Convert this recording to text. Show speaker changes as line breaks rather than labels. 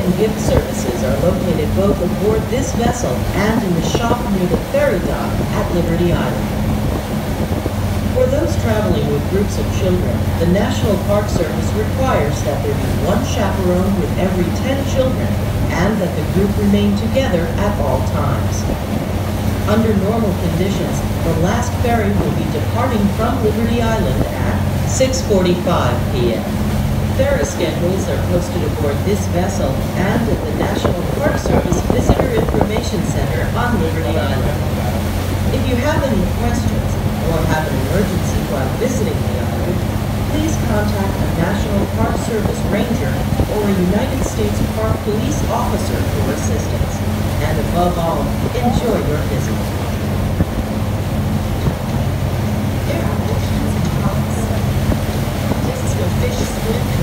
and gift services are located both aboard this vessel and in the shop near the ferry dock at Liberty Island. For those traveling with groups of children, the National Park Service requires that there be one chaperone with every 10 children and that the group remain together at all times. Under normal conditions, the last ferry will be departing from Liberty Island at 6:45 p.m. Ferry schedules are posted aboard this vessel and at the National Park Service Visitor Information Center on Liberty Island. If you have any questions or have an emergency while visiting the island, please contact a National Park Service ranger or a United States Park Police officer for assistance. And above all, enjoy your visit.
Fish swim